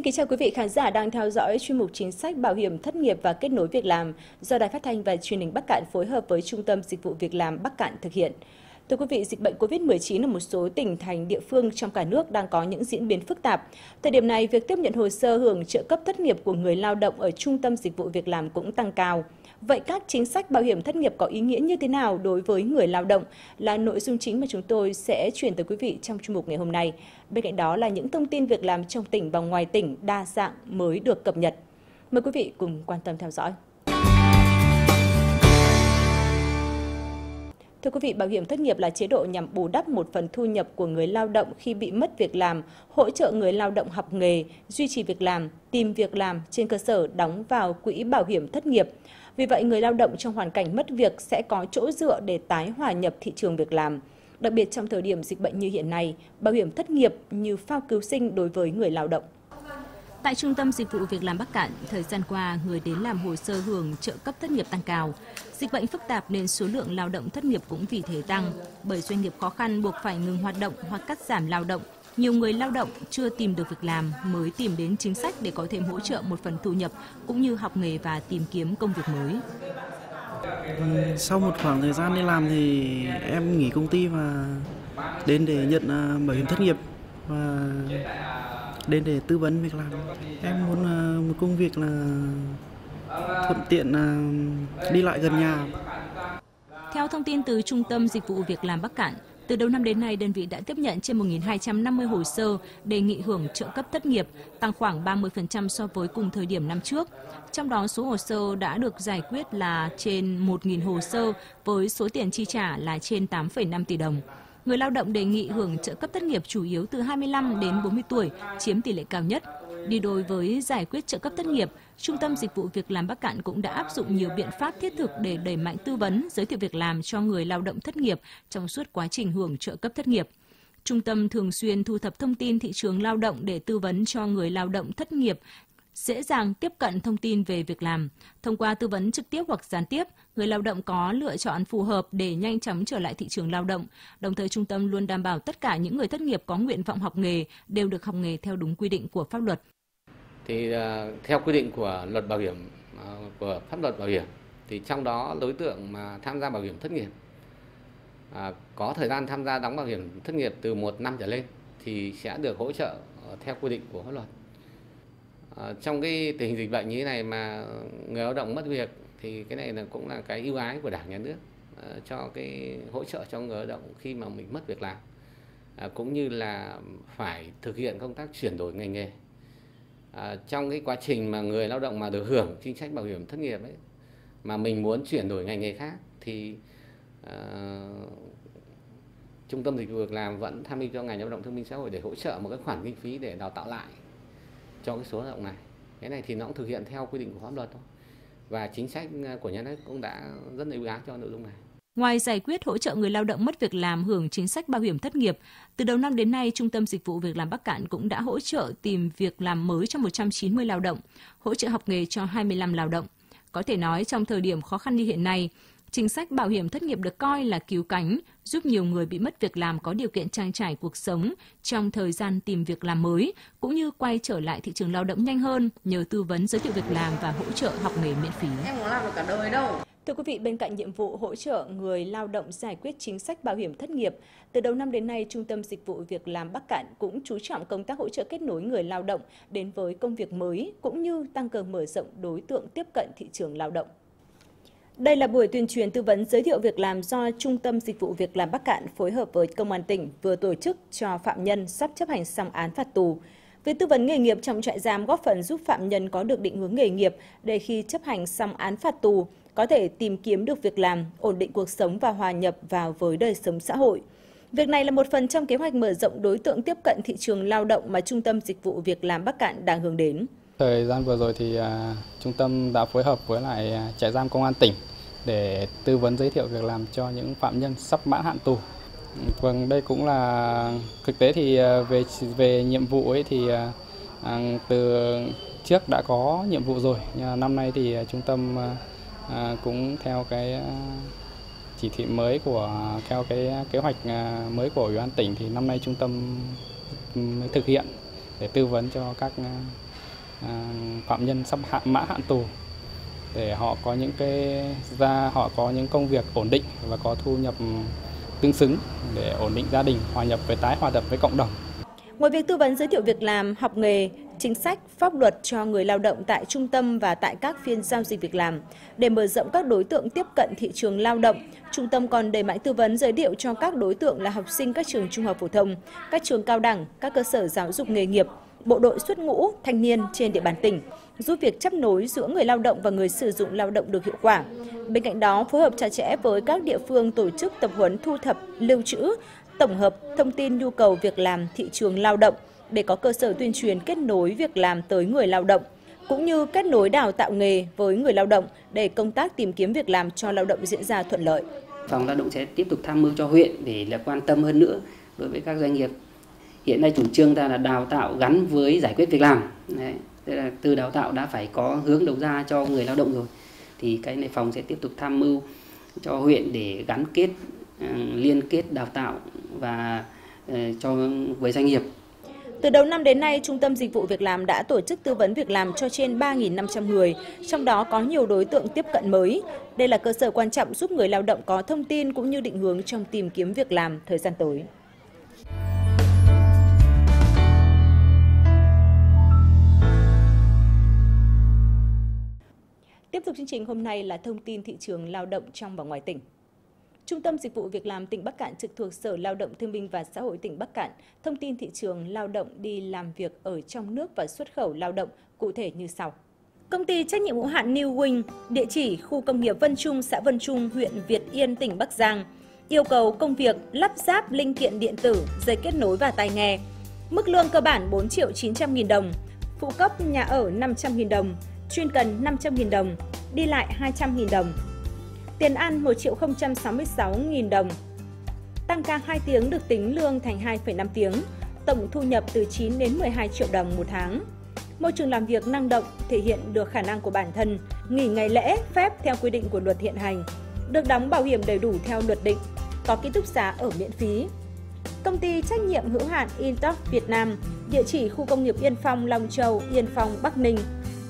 Xin kính chào quý vị khán giả đang theo dõi chuyên mục chính sách bảo hiểm thất nghiệp và kết nối việc làm do Đài Phát thanh và Truyền hình Bắc Cạn phối hợp với Trung tâm Dịch vụ Việc làm Bắc Cạn thực hiện. Thưa quý vị, dịch bệnh COVID-19 ở một số tỉnh thành địa phương trong cả nước đang có những diễn biến phức tạp. Thời điểm này, việc tiếp nhận hồ sơ hưởng trợ cấp thất nghiệp của người lao động ở Trung tâm Dịch vụ Việc làm cũng tăng cao. Vậy các chính sách bảo hiểm thất nghiệp có ý nghĩa như thế nào đối với người lao động là nội dung chính mà chúng tôi sẽ chuyển tới quý vị trong chuyên mục ngày hôm nay. Bên cạnh đó là những thông tin việc làm trong tỉnh và ngoài tỉnh đa dạng mới được cập nhật. Mời quý vị cùng quan tâm theo dõi. Thưa quý vị, bảo hiểm thất nghiệp là chế độ nhằm bù đắp một phần thu nhập của người lao động khi bị mất việc làm, hỗ trợ người lao động học nghề, duy trì việc làm, tìm việc làm trên cơ sở đóng vào quỹ bảo hiểm thất nghiệp. Vì vậy, người lao động trong hoàn cảnh mất việc sẽ có chỗ dựa để tái hòa nhập thị trường việc làm. Đặc biệt trong thời điểm dịch bệnh như hiện nay, bảo hiểm thất nghiệp như phao cứu sinh đối với người lao động. Tại Trung tâm Dịch vụ Việc làm Bắc Cạn, thời gian qua, người đến làm hồ sơ hưởng trợ cấp thất nghiệp tăng cao. Dịch bệnh phức tạp nên số lượng lao động thất nghiệp cũng vì thế tăng, bởi doanh nghiệp khó khăn buộc phải ngừng hoạt động hoặc cắt giảm lao động. Nhiều người lao động chưa tìm được việc làm mới tìm đến chính sách để có thêm hỗ trợ một phần thu nhập cũng như học nghề và tìm kiếm công việc mới. Vâng, sau một khoảng thời gian đi làm thì em nghỉ công ty và đến để nhận à, bảo hiểm thất nghiệp và đến để tư vấn việc làm. Em muốn ờ, một công việc là thuận tiện ờ, đi lại gần nhà. Theo thông tin từ Trung tâm Dịch vụ Việc làm Bắc Cạn, từ đầu năm đến nay, đơn vị đã tiếp nhận trên 1.250 hồ sơ đề nghị hưởng trợ cấp thất nghiệp, tăng khoảng 30% so với cùng thời điểm năm trước. Trong đó, số hồ sơ đã được giải quyết là trên 1.000 hồ sơ với số tiền chi trả là trên 8,5 tỷ đồng. Người lao động đề nghị hưởng trợ cấp thất nghiệp chủ yếu từ 25 đến 40 tuổi, chiếm tỷ lệ cao nhất. Đi đôi với giải quyết trợ cấp thất nghiệp, Trung tâm Dịch vụ Việc làm Bắc Cạn cũng đã áp dụng nhiều biện pháp thiết thực để đẩy mạnh tư vấn, giới thiệu việc làm cho người lao động thất nghiệp trong suốt quá trình hưởng trợ cấp thất nghiệp. Trung tâm thường xuyên thu thập thông tin thị trường lao động để tư vấn cho người lao động thất nghiệp, dễ dàng tiếp cận thông tin về việc làm. Thông qua tư vấn trực tiếp hoặc gián tiếp, người lao động có lựa chọn phù hợp để nhanh chóng trở lại thị trường lao động. Đồng thời trung tâm luôn đảm bảo tất cả những người thất nghiệp có nguyện vọng học nghề đều được học nghề theo đúng quy định của pháp luật. Thì à, theo quy định của luật bảo hiểm à, của pháp luật bảo hiểm thì trong đó đối tượng mà tham gia bảo hiểm thất nghiệp à, có thời gian tham gia đóng bảo hiểm thất nghiệp từ một năm trở lên thì sẽ được hỗ trợ theo quy định của pháp luật. À, trong cái tình hình dịch bệnh như thế này mà người lao động mất việc thì cái này là cũng là cái ưu ái của đảng nhà nước à, cho cái hỗ trợ cho người lao động khi mà mình mất việc làm. À, cũng như là phải thực hiện công tác chuyển đổi ngành nghề. À, trong cái quá trình mà người lao động mà được hưởng chính sách bảo hiểm thất nghiệp ấy mà mình muốn chuyển đổi ngành nghề khác thì à, trung tâm dịch vụ việc làm vẫn tham mưu cho ngành lao động thương minh xã hội để hỗ trợ một cái khoản kinh phí để đào tạo lại cho cái số lao động này. Cái này thì nó cũng thực hiện theo quy định của pháp luật thôi. Và chính sách à, của nhà nước cũng đã rất là ưu ái cho nội dung này. Ngoài giải quyết hỗ trợ người lao động mất việc làm hưởng chính sách bảo hiểm thất nghiệp, từ đầu năm đến nay, Trung tâm Dịch vụ Việc làm Bắc Cạn cũng đã hỗ trợ tìm việc làm mới cho 190 lao động, hỗ trợ học nghề cho 25 lao động. Có thể nói trong thời điểm khó khăn như hiện nay, chính sách bảo hiểm thất nghiệp được coi là cứu cánh, giúp nhiều người bị mất việc làm có điều kiện trang trải cuộc sống trong thời gian tìm việc làm mới, cũng như quay trở lại thị trường lao động nhanh hơn nhờ tư vấn giới thiệu việc làm và hỗ trợ học nghề miễn phí. Em muốn làm được cả đời đâu. Thưa quý vị, bên cạnh nhiệm vụ hỗ trợ người lao động giải quyết chính sách bảo hiểm thất nghiệp, từ đầu năm đến nay, Trung tâm Dịch vụ Việc làm Bắc Cạn cũng chú trọng công tác hỗ trợ kết nối người lao động đến với công việc mới, cũng như tăng cường mở rộng đối tượng tiếp cận thị trường lao động. Đây là buổi tuyên truyền tư vấn giới thiệu việc làm do Trung tâm Dịch vụ Việc làm Bắc Cạn phối hợp với Công an tỉnh vừa tổ chức cho phạm nhân sắp chấp hành xong án phạt tù. Việc tư vấn nghề nghiệp trong trại giam góp phần giúp phạm nhân có được định hướng nghề nghiệp để khi chấp hành xong án phạt tù, có thể tìm kiếm được việc làm, ổn định cuộc sống và hòa nhập vào với đời sống xã hội. Việc này là một phần trong kế hoạch mở rộng đối tượng tiếp cận thị trường lao động mà Trung tâm Dịch vụ Việc làm Bắc Cạn đang hướng đến. Thời gian vừa rồi thì uh, trung tâm đã phối hợp với lại à, trại giam công an tỉnh để tư vấn giới thiệu việc làm cho những phạm nhân sắp mãn hạn tù. Vâng, đây cũng là thực tế thì à, về về nhiệm vụ ấy thì à, à, từ trước đã có nhiệm vụ rồi. Năm nay thì trung tâm À, cũng theo cái chỉ thị mới của theo cái kế hoạch mới của ủy ban tỉnh thì năm nay trung tâm mới thực hiện để tư vấn cho các phạm nhân sắp hạn mã hạn tù để họ có những cái ra họ có những công việc ổn định và có thu nhập tương xứng để ổn định gia đình, hòa nhập với tái hòa nhập với cộng đồng. Ngoài việc tư vấn giới thiệu việc làm, học nghề, chính sách, pháp luật cho người lao động tại trung tâm và tại các phiên giao dịch việc làm. Để mở rộng các đối tượng tiếp cận thị trường lao động, trung tâm còn đẩy mạnh tư vấn giới thiệu cho các đối tượng là học sinh các trường trung học phổ thông, các trường cao đẳng, các cơ sở giáo dục nghề nghiệp, bộ đội xuất ngũ, thanh niên trên địa bàn tỉnh, giúp việc chấp nối giữa người lao động và người sử dụng lao động được hiệu quả. Bên cạnh đó, phối hợp chặt chẽ với các địa phương tổ chức tập huấn thu thập, lưu trữ, tổng hợp thông tin nhu cầu việc làm thị trường lao động để có cơ sở tuyên truyền kết nối việc làm tới người lao động cũng như kết nối đào tạo nghề với người lao động để công tác tìm kiếm việc làm cho lao động diễn ra thuận lợi. Phòng lao động sẽ tiếp tục tham mưu cho huyện để là quan tâm hơn nữa đối với các doanh nghiệp. Hiện nay chủ trương ta là đào tạo gắn với giải quyết việc làm. Đấy. Tức là từ đào tạo đã phải có hướng đầu ra cho người lao động rồi. Thì cái này phòng sẽ tiếp tục tham mưu cho huyện để gắn kết ờ, liên kết đào tạo và ờ, cho với doanh nghiệp từ đầu năm đến nay, Trung tâm Dịch vụ Việc làm đã tổ chức tư vấn việc làm cho trên 3.500 người, trong đó có nhiều đối tượng tiếp cận mới. Đây là cơ sở quan trọng giúp người lao động có thông tin cũng như định hướng trong tìm kiếm việc làm thời gian tới. Tiếp tục chương trình hôm nay là thông tin thị trường lao động trong và ngoài tỉnh. Trung tâm Dịch vụ Việc làm tỉnh Bắc Cạn trực thuộc Sở Lao động Thương binh và Xã hội tỉnh Bắc Cạn thông tin thị trường lao động đi làm việc ở trong nước và xuất khẩu lao động cụ thể như sau. Công ty trách nhiệm hữu hạn New Wing, địa chỉ khu công nghiệp Vân Trung, xã Vân Trung, huyện Việt Yên, tỉnh Bắc Giang, yêu cầu công việc lắp ráp linh kiện điện tử, dây kết nối và tai nghe. Mức lương cơ bản 4 triệu 900 nghìn đồng, phụ cấp nhà ở 500 nghìn đồng, chuyên cần 500 nghìn đồng, đi lại 200 nghìn đồng, Tiền ăn 1 triệu 066 nghìn đồng. Tăng ca 2 tiếng được tính lương thành 2,5 tiếng. Tổng thu nhập từ 9 đến 12 triệu đồng một tháng. Môi trường làm việc năng động thể hiện được khả năng của bản thân, nghỉ ngày lễ, phép theo quy định của luật hiện hành, được đóng bảo hiểm đầy đủ theo luật định, có ký túc xá ở miễn phí. Công ty trách nhiệm hữu hạn Intox Việt Nam, địa chỉ khu công nghiệp Yên Phong, Long Châu, Yên Phong, Bắc Ninh.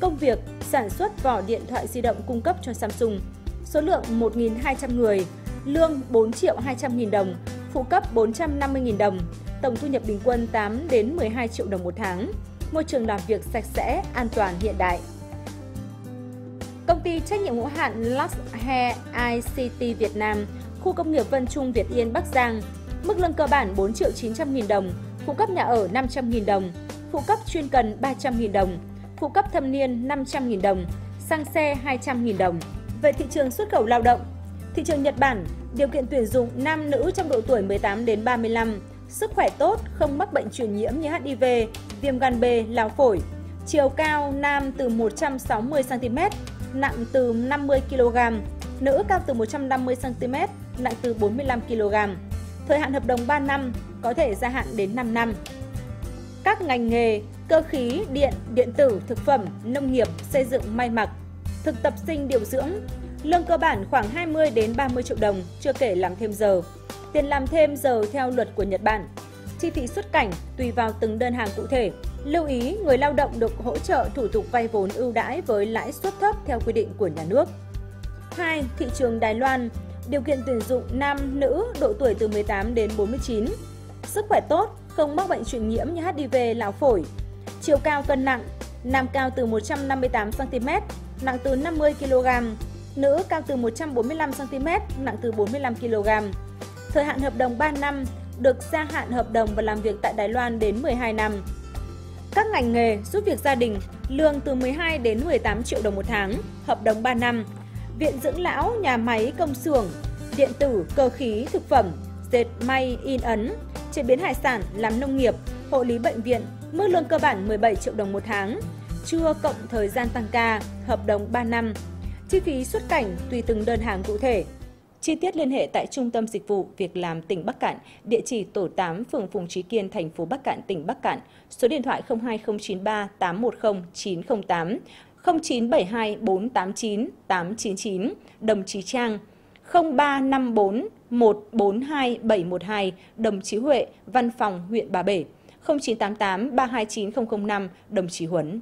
Công việc sản xuất vỏ điện thoại di động cung cấp cho Samsung, số lượng 1.200 người, lương 4 triệu 200 nghìn đồng, phụ cấp 450 nghìn đồng, tổng thu nhập bình quân 8 đến 12 triệu đồng một tháng, môi trường làm việc sạch sẽ, an toàn hiện đại. Công ty trách nhiệm hữu hạn Lux Hair ICT Việt Nam, khu công nghiệp Vân Trung Việt Yên Bắc Giang, mức lương cơ bản 4 triệu 900 nghìn đồng, phụ cấp nhà ở 500 nghìn đồng, phụ cấp chuyên cần 300 nghìn đồng, phụ cấp thâm niên 500.000 đồng, xăng xe 200.000 đồng. Về thị trường xuất khẩu lao động, thị trường Nhật Bản, điều kiện tuyển dụng nam nữ trong độ tuổi 18 đến 35, sức khỏe tốt, không mắc bệnh truyền nhiễm như HIV, viêm gan B, lao phổi. Chiều cao nam từ 160 cm, nặng từ 50 kg, nữ cao từ 150 cm, nặng từ 45 kg. Thời hạn hợp đồng 3 năm, có thể gia hạn đến 5 năm. Các ngành nghề cơ khí, điện, điện tử, thực phẩm, nông nghiệp, xây dựng, may mặc, thực tập sinh điều dưỡng, lương cơ bản khoảng 20 đến 30 triệu đồng, chưa kể làm thêm giờ. Tiền làm thêm giờ theo luật của Nhật Bản. Chi phí xuất cảnh tùy vào từng đơn hàng cụ thể. Lưu ý người lao động được hỗ trợ thủ tục vay vốn ưu đãi với lãi suất thấp theo quy định của nhà nước. 2. Thị trường Đài Loan Điều kiện tuyển dụng nam, nữ, độ tuổi từ 18 đến 49. Sức khỏe tốt, không mắc bệnh truyền nhiễm như HIV, lão phổi. Chiều cao cân nặng, nam cao từ 158 cm, nặng từ 50 kg, nữ cao từ 145 cm, nặng từ 45 kg. Thời hạn hợp đồng 3 năm, được gia hạn hợp đồng và làm việc tại Đài Loan đến 12 năm. Các ngành nghề giúp việc gia đình, lương từ 12 đến 18 triệu đồng một tháng, hợp đồng 3 năm. Viện dưỡng lão, nhà máy, công xưởng, điện tử, cơ khí, thực phẩm, dệt may, in ấn, chế biến hải sản, làm nông nghiệp, hộ lý bệnh viện, mức lương cơ bản 17 triệu đồng một tháng, chưa cộng thời gian tăng ca, hợp đồng 3 năm. Chi phí xuất cảnh tùy từng đơn hàng cụ thể. Chi tiết liên hệ tại Trung tâm Dịch vụ Việc làm tỉnh Bắc Cạn, địa chỉ tổ 8, phường Phùng Trí Kiên, thành phố Bắc Cạn, tỉnh Bắc Cạn, số điện thoại 02093 810 908, 0972 489 899, đồng chí Trang, 0354 142 712, đồng chí Huệ, văn phòng huyện Bà Bể, 0988 329 005, đồng chí Huấn.